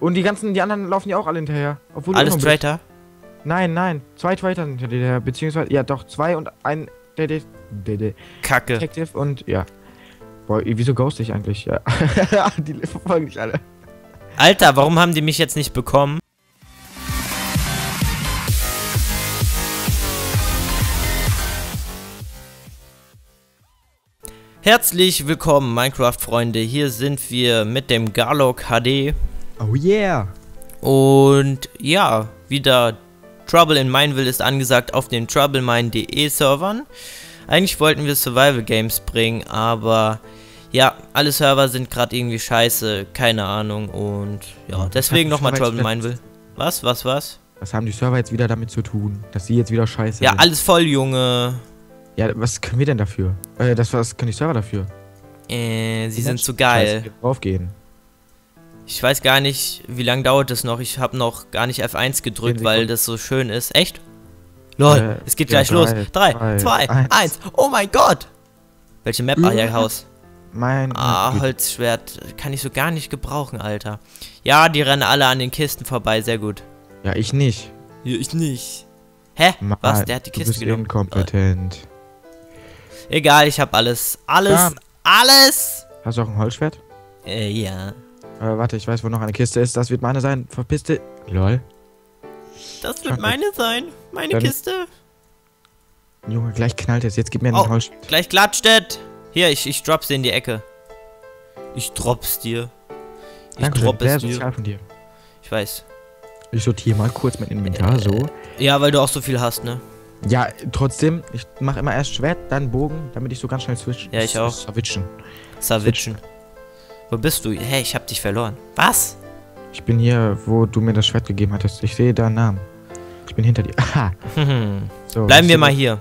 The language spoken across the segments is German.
Und die ganzen, die anderen laufen ja auch alle hinterher. Obwohl Alles. Traitor? Nein, nein. Zwei Traitor sind hinter dir, beziehungsweise, ja doch, zwei und ein Dede- Dede- Kacke. Detective und, ja. Boah, wieso ghost ich eigentlich? Ja. die verfolgen dich alle. Alter, warum haben die mich jetzt nicht bekommen? Herzlich willkommen, Minecraft-Freunde. Hier sind wir mit dem Garlock HD. Oh yeah. Und ja, wieder Trouble in Mineville ist angesagt auf den troublemine.de Servern. Eigentlich wollten wir Survival Games bringen, aber ja, alle Server sind gerade irgendwie scheiße, keine Ahnung. Und ja, deswegen nochmal Trouble in Mineville. Was, was, was? Was haben die Server jetzt wieder damit zu tun? Dass sie jetzt wieder scheiße Ja, sind? alles voll, Junge. Ja, was können wir denn dafür? Äh, das, was können die Server dafür? Äh, sie sind zu geil. Scheiße, draufgehen. Ich weiß gar nicht, wie lange dauert das noch. Ich habe noch gar nicht F1 gedrückt, weil das so schön ist. Echt? Lol, Äh, es geht gleich los. drei, 3, zwei, 2, eins. 1. Oh mein Gott! Welche Map? Ah, ja, Ja. Haus. Mein. Ah. Holzschwert. Kann ich so gar nicht gebrauchen, Alter. Ja, die rennen alle an den Kisten vorbei. Sehr gut. Ja, ich nicht. Ja, ich nicht. Hä? Mann, Was? Der hat die du Kiste bist genommen. inkompetent. Egal, ich habe alles. Alles. Ja. Alles! Hast du auch ein Holzschwert? Äh, ja. Äh, warte, ich weiß, wo noch eine Kiste ist. Das wird meine sein. Verpisste. Lol. Das wird meine sein. Meine Dann- Kiste. Junge, gleich knallt es. Jetzt gib mir ein Oh. Holzschwert. Gleich klatscht es. Hier, ich, ich drop's dir in die Ecke. Ich drop's dir. Ich Danke, drop sehr es dir. sozial von dir. Ich weiß. Ich sortiere mal kurz mein Inventar, so. Ja, weil du auch so viel hast, ne? Ja, trotzdem, ich mache immer erst Schwert, dann Bogen, damit ich so ganz schnell switch. Ja, ich auch. Switchen. Savitschen. Wo bist du? Hey, ich hab dich verloren. Was? Ich bin hier, wo du mir das Schwert gegeben hattest. Ich sehe deinen Namen. Ich bin hinter dir. Aha. So, Bleiben wir mal hier.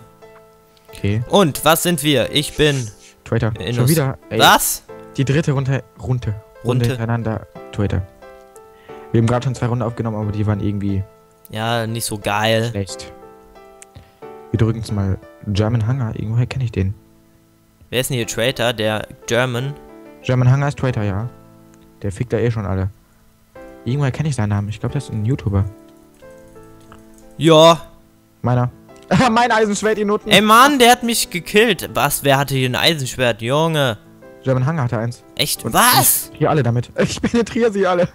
Okay. Und, was sind wir? Ich bin... Twitter. Innos- Schon wieder. Ey, Was? Die dritte Runde. Runde. Runde hintereinander. Twitter. Wir haben gerade schon zwei Runden aufgenommen, aber die waren irgendwie Ja, nicht so geil. schlecht. Wir drücken jetzt mal German Hunger. Irgendwoher kenne ich den. Wer ist denn hier Traitor? Der German? German Hunger ist Twitter, ja. Der fickt da eh schon alle. Irgendwoher kenne ich seinen Namen. Ich glaube, das ist ein YouTuber. Ja. Meiner. mein Eisenschwert, ihr Noten. Ey, Mann, der hat mich gekillt. Was? Wer hatte hier ein Eisenschwert? Junge. German Hunger hatte eins. Echt? Und Was? Hier alle damit. Ich penetriere sie alle.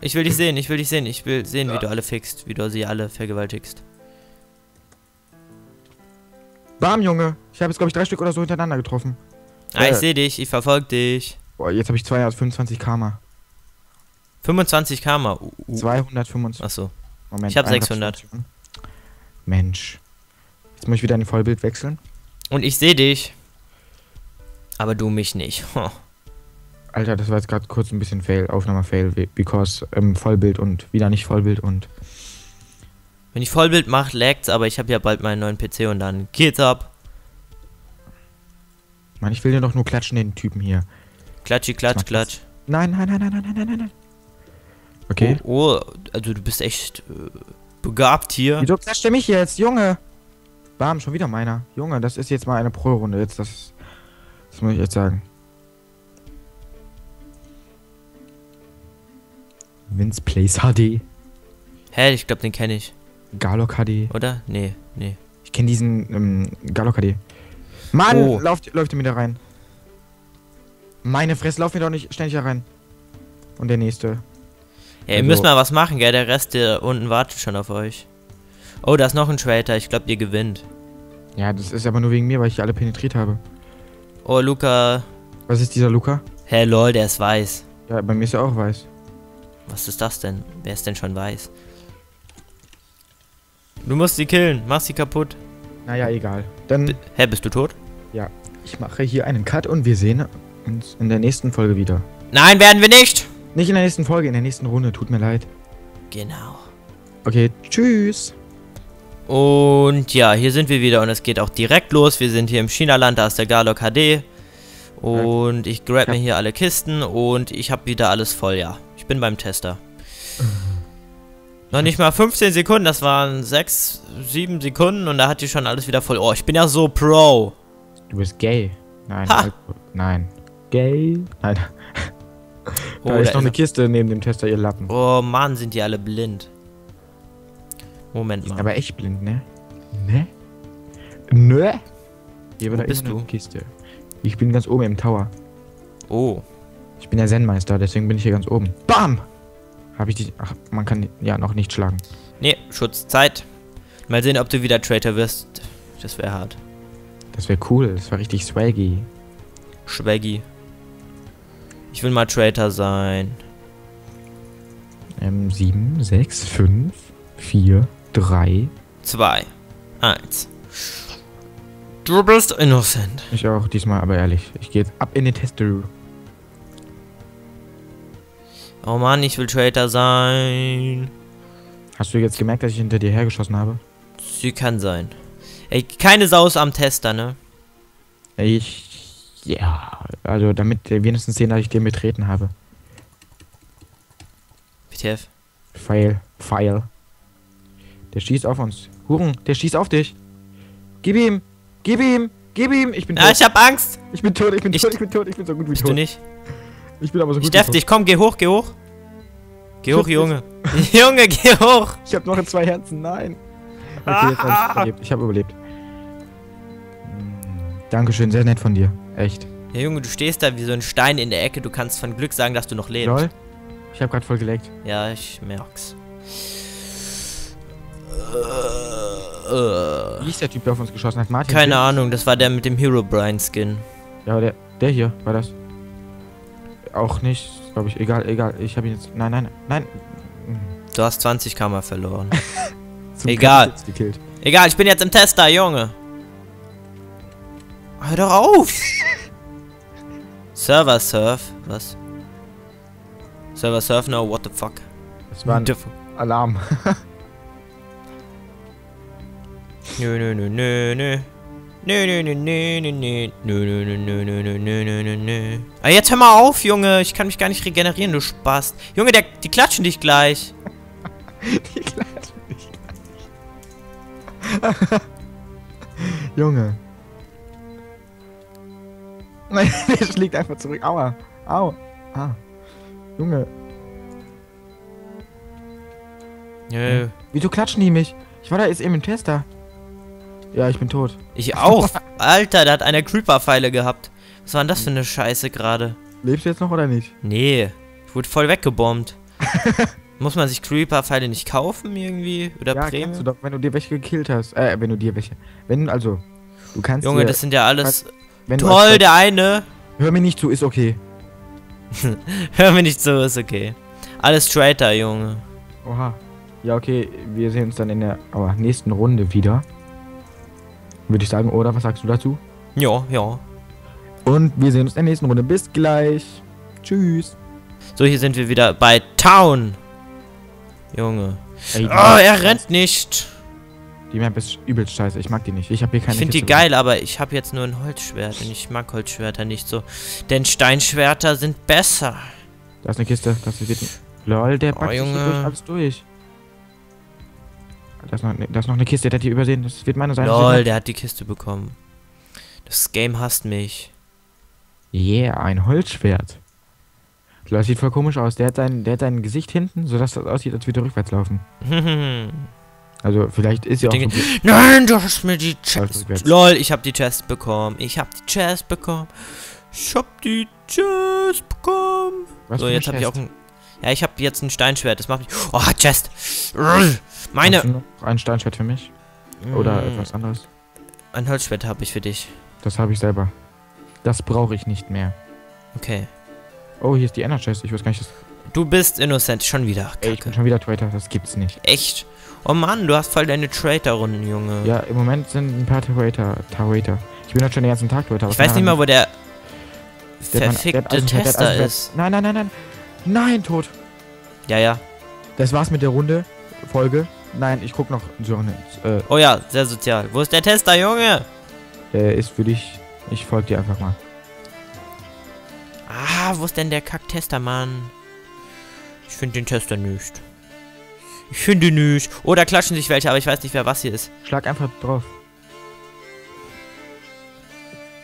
Ich will dich sehen, ich will dich sehen. Ich will sehen, wie du alle fixst. Wie du sie alle vergewaltigst. Bam, Junge. Ich habe jetzt, glaube ich, drei Stück oder so hintereinander getroffen. Ah, ich sehe dich. Ich verfolge dich. Boah, jetzt habe ich 225 Karma. 25 Karma. Uh, uh. 225. Achso. Moment. Ich hab 100. 600. Mensch. Jetzt muss ich wieder in Vollbild wechseln. Und ich sehe dich. Aber du mich nicht. Alter, das war jetzt gerade kurz ein bisschen Fail, Aufnahme-Fail, because ähm, Vollbild und wieder nicht Vollbild und Wenn ich Vollbild mache, lagt's, aber ich habe ja bald meinen neuen PC und dann geht's ab. Mann, ich will dir doch nur klatschen, den Typen hier. Klatschi, klatsch, klatsch. Nein, nein, nein, nein, nein, nein, nein, nein. Okay. Oh, oh, also du bist echt äh, begabt hier. Wieso klatscht der mich jetzt, Junge? Bam, schon wieder meiner. Junge, das ist jetzt mal eine Pro-Runde. Jetzt, das, das muss ich jetzt sagen. Vince Place HD. Hä, ich glaube, den kenne ich. Galok HD. Oder? Nee, nee. Ich kenne diesen ähm, Galok HD. Mann, Oh. lauft, läuft er mir da rein. Meine Fresse, lauf mir doch nicht ständig da rein. Und der nächste. Ja, ihr Also- müsst mal was machen, gell? Der Rest der unten wartet schon auf euch. Oh, da ist noch ein Traitor. Ich glaube, ihr gewinnt. Ja, das ist aber nur wegen mir, weil ich alle penetriert habe. Oh, Luca. Was ist dieser Luca? Hä, lol, der ist weiß. Ja, bei mir ist er auch weiß. Was ist das denn? Wer ist denn schon weiß? Du musst sie killen. Mach sie kaputt. Naja, egal. Dann, B Hä, bist du tot? Ich mache hier einen Cut und wir sehen uns in der nächsten Folge wieder. Nein, werden wir nicht! Nicht in der nächsten Folge, in der nächsten Runde. Tut mir leid. Genau. Okay, tschüss. Und ja, hier sind wir wieder und es geht auch direkt los. Wir sind hier im China-Land, da ist der Garlock HD. Und ich grab mir hier alle Kisten und ich habe wieder alles voll, ja. Ich bin beim Tester. Noch nicht mal 15 Sekunden, das waren 6, 7 Sekunden und da hat die schon alles wieder voll. Oh, ich bin ja so Pro. Du bist gay. Nein, nein. Gay? Nein. Da Oh, ist da noch eine. Kiste neben dem Tester, ihr Lappen. Oh Mann, sind die alle blind. Moment mal. aber echt blind, ne? Ne? Ne? Hier Wo da bist du? Kiste. Ich bin ganz oben im Tower. Oh. Ich bin der Zen-Meister, deswegen bin ich hier ganz oben. Bam! Habe ich die. Ach, man kann ja noch nicht schlagen. Nee, Schutzzeit. Mal sehen, ob du wieder Traitor wirst. Das wäre hart. Das wäre cool, das war richtig swaggy. Schwaggy. Ich will mal Traitor sein. Ähm, 7, 6, 5, 4, 3. Zwei. Eins. Du bist innocent. Ich auch diesmal, aber ehrlich. Ich gehe jetzt ab in den Tester. Oh Mann, ich will Traitor sein. Hast du jetzt gemerkt, dass ich hinter dir hergeschossen habe? Sie kann sein. Ey, keine Saus am Tester, ne? Ich. Ja, also damit wir wenigstens sehen, dass ich den betreten habe. WTF? Pfeil, Pfeil. Der schießt auf uns. Huren, der schießt auf dich. Gib ihm, gib ihm, gib ihm. Ich bin Ah, tot. ich hab Angst. Ich bin tot, ich bin Ich- tot, ich bin tot, ich bin so gut wie Bist tot. du nicht? Ich bin aber so gut Ich darf wie dich. Komm, geh hoch, geh hoch. Geh hoch, Junge. Junge, geh hoch. tot. Ich habe noch zwei Herzen, nein. Okay, jetzt hab ich überlebt. Ich habe überlebt. Dankeschön, sehr nett von dir. Echt. Ja, Junge, du stehst da wie so ein Stein in der Ecke. Du kannst von Glück sagen, dass du noch lebst. Lol. Ich habe gerade voll geleckt. Ja, ich merk's. Wie ist der Typ, der auf uns geschossen hat? Martin? Keine Ahnung, das war der mit dem Hero Brian Skin. Ja, der, der hier war das. Auch nicht, glaube ich. Egal, egal. Ich habe ihn jetzt. Nein, nein, nein. Du hast 20 Kammer verloren. Egal. Egal, ich bin jetzt im Tester, Junge. Hör doch auf! Server Surf? Was? Server Surf? No, what the fuck? Das war ein? Alarm. Nö, nö, nö, nö, nö. Nö, nö, nö, nö, nö, nö. Nö, nö, nö, nö, nö, nö, nö, nö, nö, nö. Ah, jetzt hör mal auf, Junge. Ich kann mich gar nicht regenerieren, du Spast. Junge, der, die klatschen dich gleich. Die klatschen mich gleich. Junge. Nein, der schlägt einfach zurück. Aua. Au. Ah. Junge. Nö. Wieso klatschen die mich? Ich war da jetzt eben im Tester. Ja, ich bin tot. Ich auch. Alter, da hat einer Creeper-Pfeile gehabt. Was war denn das für eine Scheiße gerade? Lebst du jetzt noch oder nicht? Nee, ich wurde voll weggebombt. Muss man sich Creeper-Pfeile nicht kaufen irgendwie? Oder ja, Prämie? kannst du doch, wenn du dir welche gekillt hast. Äh, wenn du dir welche. Wenn, also, du kannst Junge, das sind ja alles... wenn Toll, der eine. Hör mir nicht zu, ist okay. Hör mir nicht zu, ist okay. Alles Traitor, Junge. Oha. Ja, okay, wir sehen uns dann in der aua, nächsten Runde wieder. Würde ich sagen, oder? Was sagst du dazu? Ja, ja. Und wir sehen uns in der nächsten Runde. Bis gleich. Tschüss. So, hier sind wir wieder bei Town. Junge. Ey, Oh, er rennt nicht. Die Map ist übelst scheiße. Ich mag die nicht. Ich habe hier keine Ich finde die geil, aber ich habe jetzt nur ein Holzschwert und ich mag Holzschwerter nicht so. Denn Steinschwerter sind besser. Da ist eine Kiste. Das ist Lol, der Oh, packt sich hier Junge. durch alles durch. Da ist, noch, ne- da ist noch eine Kiste, der hat die übersehen. Das wird meine sein. Lol, der hat die Kiste bekommen. Das Game hasst mich. Yeah, ein Holzschwert. Das sieht voll komisch aus. Der hat sein, der hat sein Gesicht hinten, sodass das aussieht, als würde er rückwärts laufen. Also vielleicht ist ja auch Dinge- so Nein, du hast mir die Chest. rückwärts. Lol, ich hab die Chest bekommen. Ich hab die Chest bekommen. Ich hab die Chest bekommen. Was so, jetzt hab ich auch Chest? ein. Ja, ich hab jetzt ein Steinschwert. Das macht mich. Oh, Chest. Meine. Hast du noch ein Steinschwert für mich? Oder Mm, etwas anderes? Ein Holzschwert habe ich für dich. Das habe ich selber. Das brauche ich nicht mehr. Okay. Oh, hier ist die Ender Chest. Ich weiß gar nicht, das. Du bist innocent. Schon wieder. Ey, ich bin Kacke. schon wieder Traitor. Das gibt's nicht. Echt. Oh Mann, du hast voll deine Traitor-Runden, Junge. Ja, im Moment sind ein paar Traitor. Traitor. Ich bin heute schon den ganzen Tag Traitor. ich weiß nicht mal, wo der Der der verfickte Eisenschwert, der Tester Eisenschwert. ist. Nein, nein, nein, nein. Nein, tot. Ja, ja. Das war's mit der Runde. Folge. Nein, ich guck noch so. Äh, Oh ja, sehr sozial. Wo ist der Tester, Junge? der ist für dich. Ich folge dir einfach mal. Ah, wo ist denn der Kack-Tester, Mann? Ich finde den Tester nicht. Ich finde nicht. Oh, da klatschen sich welche, aber ich weiß nicht, wer was hier ist. Schlag einfach drauf.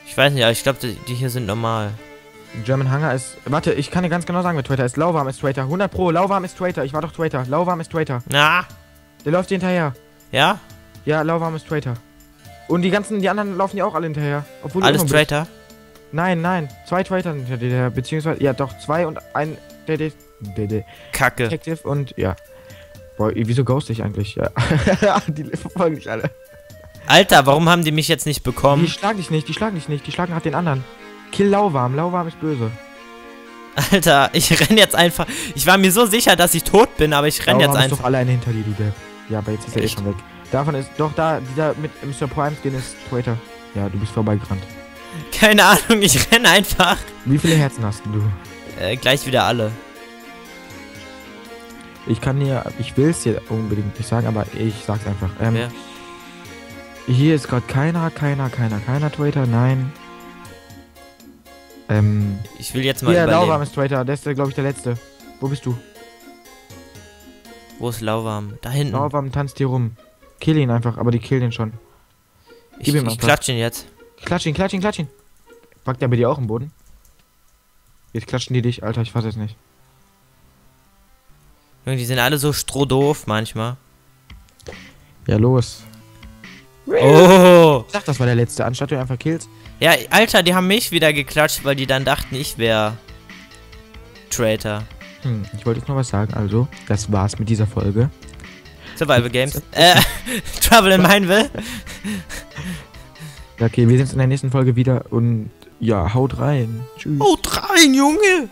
Ich weiß nicht, aber ich glaube, die, die hier sind normal. German Hunger ist. Warte, ich kann dir ganz genau sagen, wer Traitor ist. Lauwarm ist Traitor. 100 Pro. Lauwarm ist Traitor. Ich war doch Traitor. Lauwarm ist Traitor. Na, Der läuft dir hinterher. ja? Ja, Lauwarm ist Traitor. Und die ganzen, die anderen laufen ja auch alle hinterher. Obwohl Alles. Traitor? Nein, nein. Zwei Traitor hinter dir. Beziehungsweise, ja, doch, zwei und ein Dede- Dede- Kacke. Detective und ja. Boah, wieso ghost ich eigentlich? Ja. die verfolgen dich alle. Alter, warum haben die mich jetzt nicht Die bekommen? schlagen dich nicht, die schlagen dich nicht, die schlagen halt den anderen. Kill Lauwarm, Lauwarm ist böse. Alter, ich renn jetzt einfach. Ich war mir so sicher, dass ich tot bin, aber ich renn jetzt Lauwarm ist einfach. doch alleine hinter dir, du Depp. Ja, aber jetzt ist er eh schon weg. Davon ist, doch da, dieser mit Mr. Prime Skin ist Traitor. Ja, du bist vorbeigerannt. Keine Ahnung, ich renn einfach. Wie viele Herzen hast du? Äh, gleich wieder alle. Ich kann dir, ich will es dir unbedingt nicht sagen, aber ich sag's einfach. Ähm, Wer? Hier ist gerade keiner, keiner, keiner, keiner Traitor, nein. Ähm, Ich will jetzt mal hier, Lauwarm ist Traitor, der ist, glaube ich, der Letzte. Wo bist du? Wo ist Lauwarm? Da hinten. Lauwarm tanzt hier rum. Kill ihn einfach, aber die killen ihn schon. ich gib ihm ich klatsch ihn jetzt. Klatsch ihn, klatsch ihn, klatsch ihn. Packt der bei dir auch im Boden? Jetzt klatschen die dich, Alter, ich fass es nicht. Die sind alle so strohdoof manchmal. Ja, los. Oh! Ich sag, das war der letzte, anstatt du einfach killst. Ja, Alter, die haben mich wieder geklatscht, weil die dann dachten, ich wäre Traitor. Hm, ich wollte jetzt noch was sagen, also, das war's mit dieser Folge. Survival Games. Äh, Trouble in Mineville. Okay, wir sehen uns in der nächsten Folge wieder und ja, haut rein. Tschüss. Haut rein, Junge!